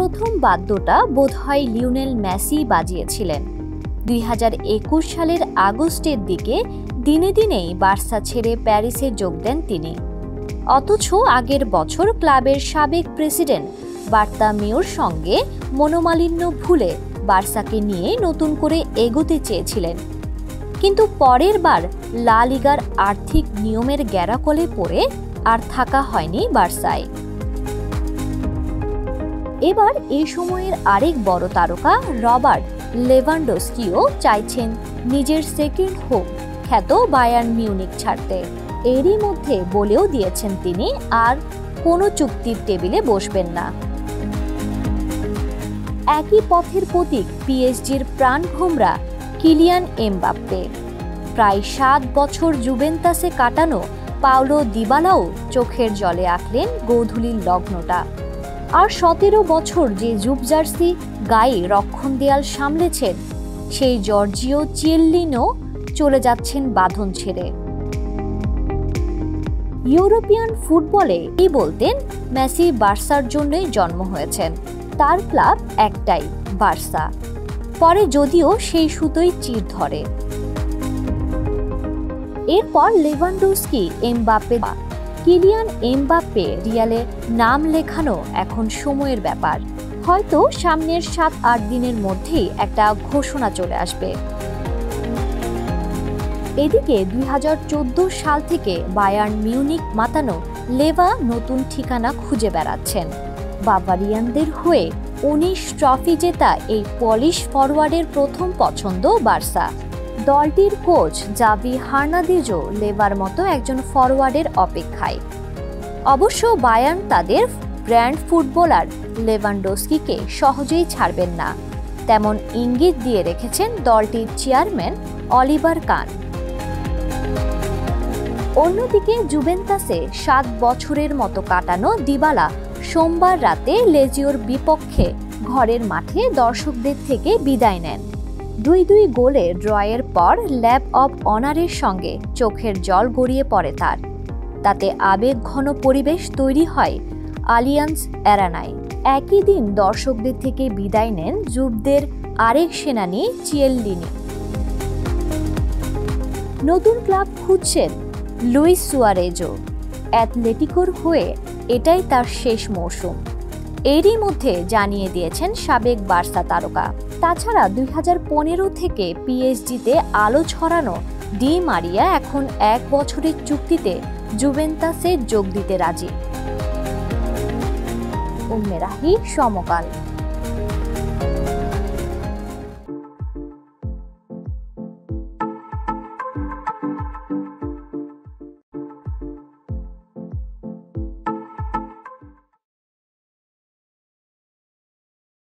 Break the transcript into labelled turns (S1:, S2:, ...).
S1: প্রথম বাদ্যটা বোধহয় Lionel Messi বাজিয়েছিলেন। দুই হাজার একুশ সালের আগস্টের দিকে দিনে দিনেই বার্সা ছেড়ে প্যারিসে যোগ দেন তিনি। অথচ আগের বছর ক্লাবের সাবেক প্রেসিডেন্ট বার্তা মেয়র সঙ্গে মনোমালিন্য ভুলে বার্সাকে নিয়ে নতুন করে এগোতে চেয়েছিলেন। কিন্তু পরের বার লা লিগার আর্থিক নিয়মের গ্যারাকলে পড়ে আর থাকা হয়নি বার্সায়। এবার এই সময়ের আরেক বড় তারকা, রবার্ট লেভানডোস্কিও চাইছেন নিজের সেকেন্ড হোম খ্যাত বায়ার্ন মিউনিক ছাড়তে। এরই মধ্যে বলেও দিয়েছেন তিনি, আর কোনো চুক্তির টেবিলে বসবেন না। একই পথের প্রতীক পিএসজির প্রাণভোমরা কিলিয়ান এমবাপ্পে। প্রায় সাত বছর জুবেন্তাসে কাটানো পাওলো দিবালাও চোখের জলে আঁকলেন গৌধুলির লগ্নটা। আর সতেরো বছর যে জুব জার্সি গায়ে রক্ষণ দেয়াল সামলেছেন সেই জর্জিও চিয়েল্লিনও চলে যাচ্ছেন বাঁধন ছেড়ে। ইউরোপিয়ান ফুটবলে কি বলতেন? মেসি বার্সার জন্যই জন্ম হয়েছেন। তার ক্লাব একটাই, বার্সা। পরে যদিও সেই সুতোই চির ধরে। এরপর লেভানডোস্কি, এমবাপ্পে, কিলিয়ান এমবাপ্পে রিয়ালে নাম লেখানো এখন সময়ের ব্যাপার। হয়তো সামনের সাত আট দিনের মধ্যেই একটা ঘোষণা চলে আসবে। এদিকে দু হাজার চোদ্দ সাল থেকে বায়ার্ন মিউনিক মাতানো লেভা নতুন ঠিকানা খুঁজে বেড়াচ্ছেন। বাবারিয়ানদের হয়ে উনিশ ট্রফি জেতা এই পলিশ ফরওয়ার্ডের প্রথম পছন্দ বার্সা। দলটির কোচ জাভি হার্নাদিজো লেবার মতো একজন ফরওয়ার্ডের অপেক্ষায়। অবশ্য বায়ান তাদের ব্র্যান্ড ফুটবলার লেভানডোস্কিকে সহজেই ছাড়বেন না। তেমন ইঙ্গিত দিয়ে রেখেছেন দলটির চেয়ারম্যান অলিভার কান। অন্যদিকে জুভেন্তাসে সাত বছরের মতো কাটানো দিবালা সোমবার রাতে লেজিওর বিপক্ষে ঘরের মাঠে দর্শকদের থেকে বিদায় নেন। দুই দুই গোলে ড্রয়ের পর ল্যাব অব অনারের সঙ্গে চোখের জল গড়িয়ে পড়ে তার। তাতে আবেগ ঘন পরিবেশ তৈরি হয় আলিয়ান্স অ্যারানায় একই দিন দর্শকদের থেকে বিদায় নেন যুবদের আরেক সেনানি চিয়েল্লিনি। নতুন ক্লাব খুঁজছেন লুইস সুয়ারেজো অ্যাথলেটিকোর হয়ে এটাই তার শেষ মৌসুম। এরই মধ্যে জানিয়ে দিয়েছেন সাবেক বার্সা তারকা। তাছাড়া দুই হাজার পনেরো থেকে পিএসজিতে আলো ছড়ানো ডি মারিয়া এখন এক বছরের চুক্তিতে জুভেন্তাসে যোগ দিতে রাজি। উম্মেরাহি সমকাল।